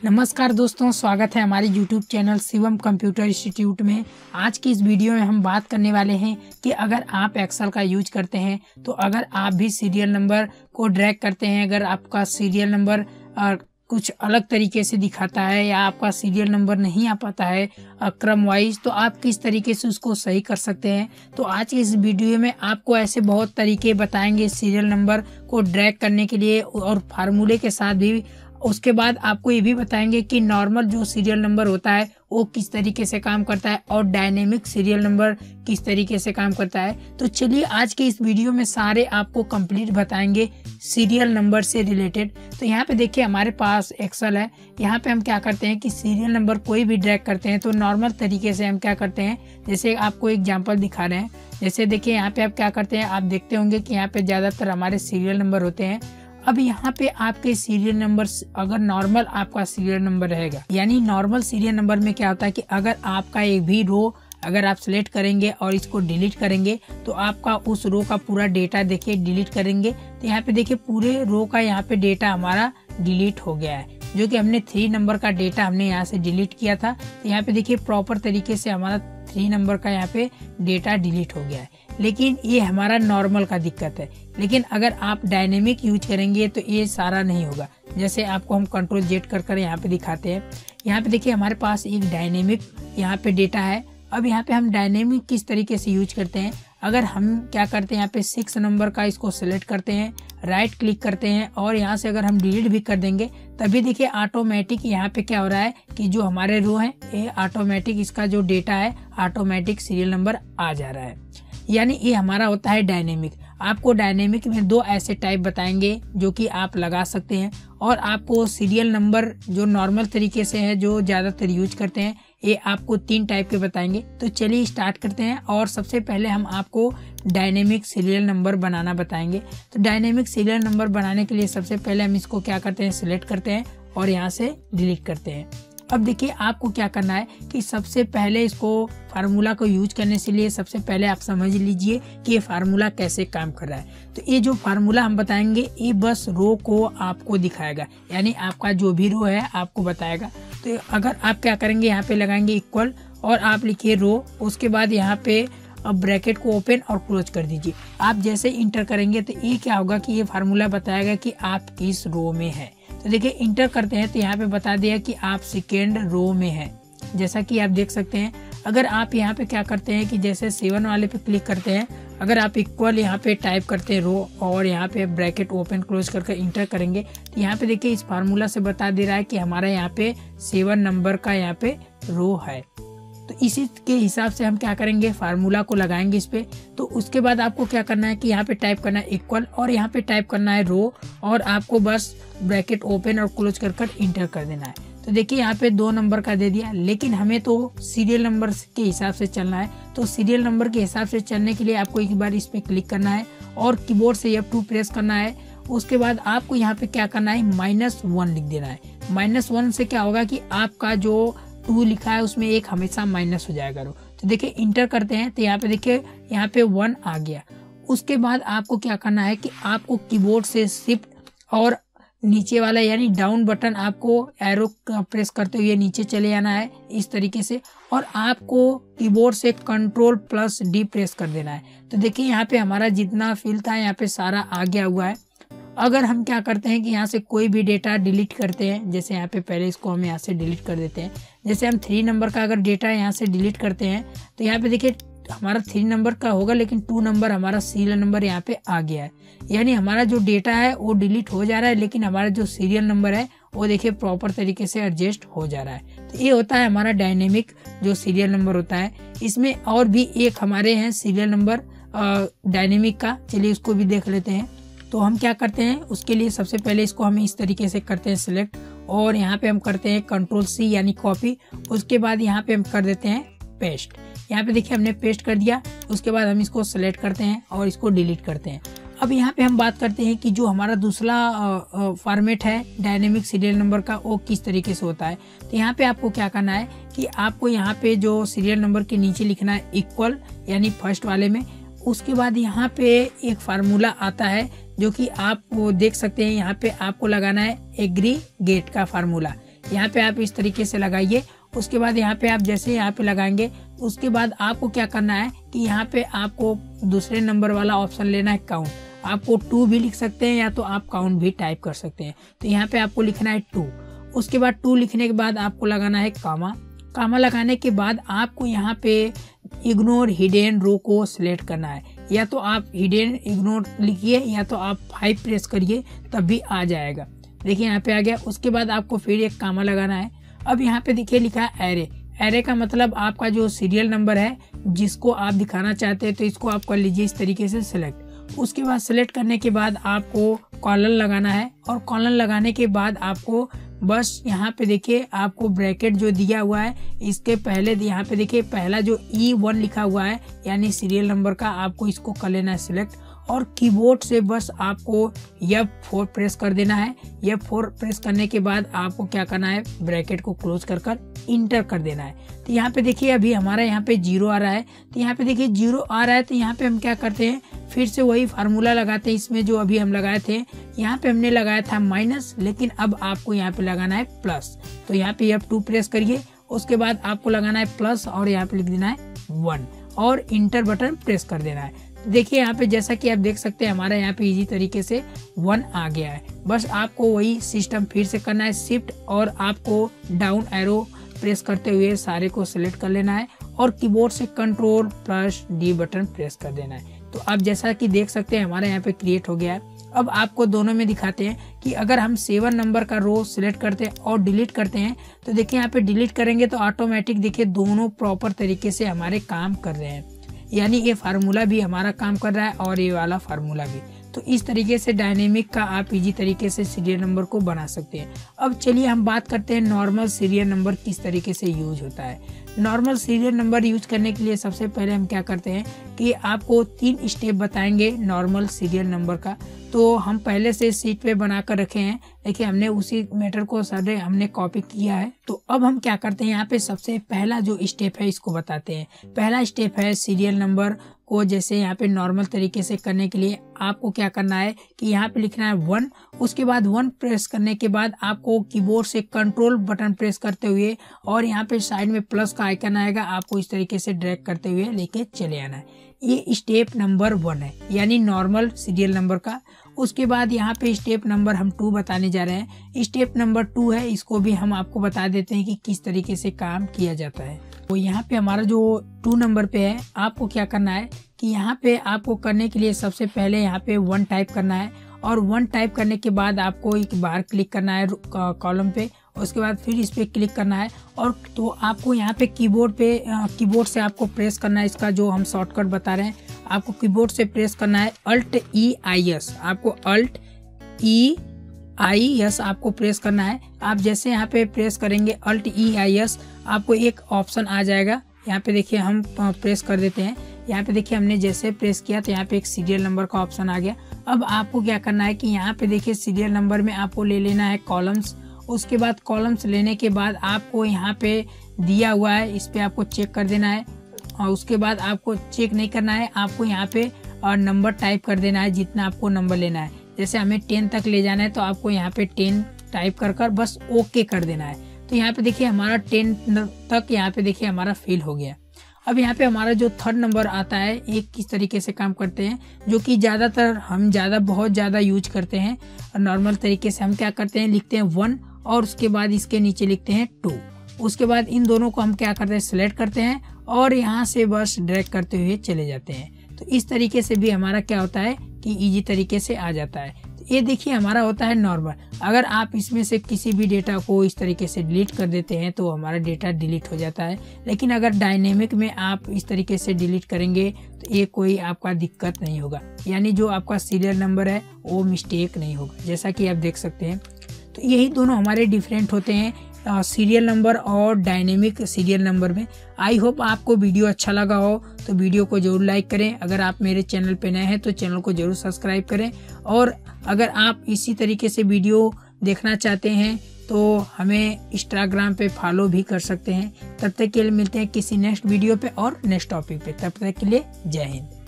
नमस्कार दोस्तों, स्वागत है हमारे YouTube channel Shivam computer institute में। आज की इस वीडियो में हम बात करने वाले हैं कि अगर आप एक्सेल का यूज़ करते हैं तो अगर आप भी सीरियल नंबर को ड्रैग करते हैं, अगर आपका सीरियल नंबर कुछ अलग तरीके से दिखाता है या आपका सीरियल नंबर नहीं आ पाता है क्रम वाइज तो आप किस तरीके से उसको सही कर सकते हैं? तो आज की इस वीडियो में आपको ऐसे बहुत तरीके बताएँगे सीरियल नंबर को ड्रैग करने के लिए और फार्मूले के साथ भी उसके बाद आपको ये भी बताएँगे कि नॉर्मल जो सीरियल नंबर होता है, वो किस तरीके से काम करता है और डायनेमिक सीरियल नंबर किस तरीके से काम करता है। तो चलिए आज के इस वीडियो में सारे आपको कंप्लीट बताएँगे सीरियल नंबर से रिलेटेड तो यहाँ पे देखिए हमारे पास एक्सल है। यहाँ पे हम क्या करते हैं कि सीरियल नंबर कोई भी ड्रैग करते हैं तो नॉर्मल तरीके से हम क्या करते हैं, जैसे आपको एग्ज़ाम्पल दिखा रहे हैं। जैसे देखिए यहाँ पे आप क्या करते हैं, आप देखते होंगे कि यहाँ पे ज़्यादातर हमारे सीरियल नंबर होते हैं। अब यहाँ पे आपके सीरियल नंबर अगर नॉर्मल आपका सीरियल नंबर रहेगा, यानी नॉर्मल सीरियल नंबर में क्या होता है कि अगर आपका एक भी रो अगर आप सिलेक्ट करेंगे और इसको डिलीट करेंगे तो आपका उस रो का पूरा डेटा देखिए डिलीट करेंगे। तो यहाँ पे देखिए, पूरे रो का यहाँ पे डेटा हमारा डिलीट हो गया है, जो कि हमने थ्री नंबर का डेटा हमने यहाँ से डिलीट किया था। तो यहाँ पे देखिए प्रॉपर तरीके से हमारा थ्री नंबर का यहाँ पे डेटा डिलीट हो गया है। लेकिन ये हमारा नॉर्मल का दिक्कत है। लेकिन अगर आप डायनेमिक यूज़ करेंगे तो ये सारा नहीं होगा। जैसे आपको हम कंट्रोल जेट कर कर यहाँ पे दिखाते हैं। यहाँ पे देखिए हमारे पास एक डायनेमिक यहाँ पे डेटा है। अब यहाँ पे हम डायनेमिक किस तरीके से यूज़ करते हैं? अगर हम क्या करते हैं, यहाँ पे सिक्स नंबर का इसको सेलेक्ट करते हैं राइट क्लिक करते हैं और यहाँ से अगर हम डिलीट भी कर देंगे, तभी देखिए ऑटोमेटिक यहाँ पे क्या हो रहा है कि जो हमारे रो है, ये ऑटोमेटिक इसका जो डेटा है ऑटोमेटिक सीरियल नंबर आ जा रहा है। यानी ये हमारा होता है डायनेमिक आपको डायनेमिक में दो ऐसे टाइप बताएँगे जो कि आप लगा सकते हैं और आपको सीरियल नंबर जो नॉर्मल तरीके से है, जो ज़्यादातर यूज़ करते हैं, ये आपको तीन टाइप के बताएँगे। तो चलिए स्टार्ट करते हैं और सबसे पहले हम आपको डायनेमिक सीरियल नंबर बनाना बताएँगे। तो डायनेमिक सीरियल नंबर बनाने के लिए सबसे पहले हम इसको क्या करते हैं? सिलेक्ट करते हैं और यहाँ से डिलीट करते हैं। अब देखिए आपको क्या करना है कि सबसे पहले इसको फार्मूला को यूज़ करने से लिए सबसे पहले आप समझ लीजिए कि ये फार्मूला कैसे काम कर रहा है। तो ये जो फार्मूला हम बताएँगे, ये बस रो को आपको दिखाएगा, यानी आपका जो भी रो है आपको बताएगा। तो अगर आप क्या करेंगे, यहाँ पे लगाएँगे इक्वल और आप लिखिए रो, उसके बाद यहाँ पे अब ब्रैकेट को ओपन और क्लोज कर दीजिए। आप जैसे इंटर करेंगे तो ये क्या होगा कि ये फार्मूला बताएगा कि आप किस रो में है। तो देखिए इंटर करते हैं तो यहाँ पे बता दिया कि आप सेकेंड रो में हैं। जैसा कि आप देख सकते हैं, अगर आप यहाँ पे क्या करते हैं कि जैसे सेवन वाले पे क्लिक करते हैं, अगर आप इक्वल यहाँ पे टाइप करते हैं रो और यहाँ पे ब्रैकेट ओपन क्लोज करके इंटर करेंगे तो यहाँ पे देखिए इस फार्मूला से बता दे रहा है कि हमारा यहाँ पे सेवन नंबर का यहाँ पे रो है। तो इसी के हिसाब से हम क्या करेंगे? फार्मूला को लगाएँगे इस पे। तो उसके बाद आपको क्या करना है कि यहाँ पे टाइप करना है इक्वल और यहाँ पे टाइप करना है रो और आपको बस ब्रैकेट ओपन और क्लोज कर कर इंटर कर देना है। तो देखिए यहाँ पे दो नंबर का दे दिया, लेकिन हमें तो सीरियल नंबर के हिसाब से चलना है। तो सीरियल नंबर के हिसाब से चलने के लिए आपको एक बार इस पे क्लिक करना है और कीबोर्ड से एफ़ टू प्रेस करना है। उसके बाद आपको यहाँ पे क्या करना है? माइनस वन लिख देना है। माइनस वन से क्या होगा कि आपका जो टू लिखा है, उसमें एक हमेशा माइनस हो जाएगा रो तो देखिए, इंटर करते हैं तो यहाँ पे देखिए, यहाँ पे वन आ गया। उसके बाद आपको क्या करना है कि आपको कीबोर्ड से शिफ्ट और नीचे वाला यानी डाउन बटन आपको एरो प्रेस करते हुए नीचे चले जाना है, इस तरीके से। और आपको कीबोर्ड से कंट्रोल प्लस डी प्रेस कर देना है। तो देखिए, यहाँ पे हमारा जितना फील था, यहाँ पे सारा आ गया हुआ है। अगर हम क्या करते हैं कि यहाँ से कोई भी डेटा डिलीट करते हैं, जैसे यहाँ पे पहले इसको हम यहाँ से डिलीट कर देते हैं। जैसे हम थ्री नंबर का अगर डेटा यहाँ से डिलीट करते हैं तो यहाँ पे देखिए हमारा थ्री नंबर का होगा, लेकिन टू नंबर हमारा सीरियल नंबर यहाँ पे आ गया है। यानी हमारा जो डेटा है, वो डिलीट हो जा रहा है, लेकिन हमारा जो सीरियल नंबर है, वो देखिए प्रॉपर तरीके से एडजस्ट हो जा रहा है। तो ये होता है हमारा डायनेमिक जो सीरियल नंबर होता है। इसमें और भी एक हमारे हैं सीरियल नंबर डायनेमिक का। चलिए उसको भी देख लेते हैं। तो हम क्या करते हैं? उसके लिए सबसे पहले इसको हम इस तरीके से करते हैं सिलेक्ट और यहाँ पे हम करते हैं कंट्रोल सी यानी कॉपी उसके बाद यहाँ पे हम कर देते हैं पेस्ट यहाँ पे देखिए हमने पेस्ट कर दिया। उसके बाद हम इसको सेलेक्ट करते हैं और इसको डिलीट करते हैं। अब यहाँ पे हम बात करते हैं कि जो हमारा दूसरा फॉर्मेट है डायनेमिक सीरियल नंबर का, वो किस तरीके से होता है। तो यहाँ पे आपको क्या करना है कि आपको यहाँ पे जो सीरियल नंबर के नीचे लिखना है इक्वल यानी फ़र्स्ट वाले में। उसके बाद यहाँ पे एक फार्मूला आता है जो कि आप वो देख सकते हैं, यहाँ पे आपको लगाना है एग्री गेट का फार्मूला। यहाँ पे आप इस तरीके से लगाइए, उसके बाद यहाँ पे आप जैसे यहाँ पे लगाएँगे, उसके बाद आपको क्या करना है कि यहाँ पे आपको दूसरे नंबर वाला ऑप्शन लेना है काउंट आपको टू भी लिख सकते हैं या तो आप काउंट भी टाइप कर सकते हैं। तो यहाँ पे आपको लिखना है टू उसके बाद टू लिखने के बाद आपको लगाना है कामा कामा लगाने के बाद आपको यहाँ पे इग्नोर हिडन रो को सिलेक्ट करना है। या तो आप हिडन इग्नोर लिखिए, या तो आप फाइव प्रेस करिए, तब भी आ जाएगा। देखिए, यहाँ पे आ गया। उसके बाद आपको फिर एक कामा लगाना है। अब यहाँ पे देखिए, लिखा है एरे एरे का मतलब आपका जो सीरियल नंबर है, जिसको आप दिखाना चाहते हैं तो इसको आप कर लीजिए इस तरीके से सिलेक्ट उसके बाद सेलेक्ट करने के बाद आपको कॉलन लगाना है और कॉलन लगाने के बाद आपको बस यहाँ पे देखिए, आपको ब्रैकेट जो दिया हुआ है, इसके पहले यहाँ पे देखिए, पहला जो ई e वन लिखा हुआ है, यानी सीरियल नंबर का, आपको इसको कर लेना है सिलेक्ट और कीबोर्ड से बस आपको यह फोर प्रेस कर देना है। यह फोर प्रेस करने के बाद आपको क्या करना है? ब्रैकेट को क्लोज कर कर इंटर कर देना है। तो यहाँ पे देखिए, अभी हमारा यहाँ पे ज़ीरो आ रहा है। तो यहाँ पे देखिए ज़ीरो आ रहा है। तो यहाँ पे हम क्या करते हैं? फिर से वही फार्मूला लगाते हैं इसमें जो अभी हम लगाए थे। यहाँ पे हमने लगाया था माइनस लेकिन अब आपको यहाँ पे लगाना है प्लस तो यहाँ पे अब टू प्रेस करिए। उसके बाद आपको लगाना है प्लस और यहाँ पे लिख देना है वन और इंटर बटन प्रेस कर देना है। देखिए यहाँ पे जैसा कि आप देख सकते हैं, हमारा यहाँ पे इजी तरीके से वन आ गया है। बस आपको वही सिस्टम फिर से करना है शिफ्ट और आपको डाउन एरो प्रेस करते हुए सारे को सिलेक्ट कर लेना है और कीबोर्ड से control plus D button press कर देना है। तो आप जैसा कि देख सकते हैं, हमारे यहाँ पे क्रिएट हो गया है। अब आपको दोनों में दिखाते हैं कि अगर हम सेवन नंबर का रो सिलेक्ट करते हैं और डिलीट करते हैं तो देखिए यहाँ पे डिलीट करेंगे तो ऑटोमेटिक देखिए दोनों प्रॉपर तरीके से हमारे काम कर रहे हैं। यानी ये फार्मूला भी हमारा काम कर रहा है और ये वाला फार्मूला भी। तो इस तरीके से डायनेमिक का आप इजी तरीके से सीरियल नंबर को बना सकते हैं। अब चलिए हम बात करते हैं नॉर्मल सीरियल नंबर किस तरीके से यूज़ होता है। नॉर्मल सीरियल नंबर यूज़ करने के लिए सबसे पहले हम क्या करते हैं कि आपको तीन स्टेप बताएँगे नॉर्मल सीरियल नंबर का। तो हम पहले से सीट पे बना कर रखे हैं। देखिए, हमने उसी मैटर को सारे हमने कॉपी किया है। तो अब हम क्या करते हैं, यहाँ पे सबसे पहला जो स्टेप है, इसको बताते हैं। पहला स्टेप है सीरियल नंबर को जैसे यहाँ पे नॉर्मल तरीके से करने के लिए आपको क्या करना है कि यहाँ पे लिखना है वन उसके बाद वन प्रेस करने के बाद आपको कीबोर्ड से कंट्रोल बटन प्रेस करते हुए और यहाँ पे साइड में प्लस का आइकन आएगा, आपको इस तरीके से ड्रैग करते हुए लेके चले आना है। ये स्टेप नंबर वन है, यानी नॉर्मल सीरियल नंबर का। उसके बाद यहाँ पे स्टेप नंबर हम टू बताने जा रहे हैं। स्टेप नंबर टू है, इसको भी हम आपको बता देते हैं कि किस तरीके से काम किया जाता है। तो यहाँ पे हमारा जो टू नंबर पे है, आपको क्या करना है कि यहाँ पे आपको करने के लिए सबसे पहले यहाँ पे वन टाइप करना है और वन टाइप करने के बाद आपको एक बार क्लिक करना है कॉलम पे, उसके बाद फिर इस पर क्लिक करना है और तो आपको यहाँ पे कीबोर्ड पे कीबोर्ड से आपको प्रेस करना है, इसका जो हम शॉर्टकट बता रहे हैं। आपको कीबोर्ड से प्रेस करना है अल्ट ई आई एस आपको अल्ट ई आई एस आपको प्रेस करना है। आप जैसे यहाँ पे प्रेस करेंगे अल्ट ई आई एस आपको एक ऑप्शन आ जाएगा। यहाँ पे देखिए हम प्रेस कर देते हैं। यहाँ पे देखिए हमने जैसे प्रेस किया तो यहाँ पे एक सीरियल नंबर का ऑप्शन आ गया। अब आपको क्या करना है कि यहाँ पे देखिए सीरियल नंबर में आपको ले लेना है कॉलम्स उसके बाद कॉलम्स लेने के बाद आपको यहाँ पे दिया हुआ है, इस पे आपको चेक कर देना है। और उसके बाद आपको चेक नहीं करना है, आपको यहाँ पे, और नंबर टाइप कर देना है जितना आपको नंबर लेना है। जैसे हमें टेन तक ले जाना है तो आपको यहाँ पे टेन टाइप कर कर बस ओके कर देना है। तो यहाँ पे देखिए हमारा टेन तक यहाँ पे देखिए हमारा फेल हो गया। अब यहाँ पे हमारा जो थर्ड नंबर आता है, एक किस तरीके से काम करते हैं, जो कि ज़्यादातर हम ज़्यादा, बहुत ज़्यादा यूज़ करते हैं। और नॉर्मल तरीके से हम क्या करते हैं, लिखते हैं वन और उसके बाद इसके नीचे लिखते हैं टू उसके बाद इन दोनों को हम क्या करते हैं? सिलेक्ट करते हैं और यहाँ से बस ड्रैग करते हुए चले जाते हैं। तो इस तरीके से भी हमारा क्या होता है कि इजी तरीके से आ जाता है। तो ये देखिए हमारा होता है नॉर्मल अगर आप इसमें से किसी भी डेटा को इस तरीके से डिलीट कर देते हैं तो हमारा डेटा डिलीट हो जाता है। लेकिन अगर डायनेमिक में आप इस तरीके से डिलीट करेंगे तो ये कोई आपका दिक्कत नहीं होगा। यानी जो आपका सीरियल नंबर है, वो मिस्टेक नहीं होगा, जैसा कि आप देख सकते हैं। तो यही दोनों हमारे डिफरेंट होते हैं। सीरियल नंबर और डायनेमिक सीरियल नंबर में। आई होप आपको वीडियो अच्छा लगा हो तो वीडियो को ज़रूर लाइक करें। अगर आप मेरे चैनल पर नए हैं तो चैनल को ज़रूर सब्सक्राइब करें। और अगर आप इसी तरीके से वीडियो देखना चाहते हैं तो हमें इंस्टाग्राम पे फॉलो भी कर सकते हैं। तब तक के लिए मिलते हैं किसी नेक्स्ट वीडियो पे और नेक्स्ट टॉपिक पे। तब तक के लिए जय हिंद।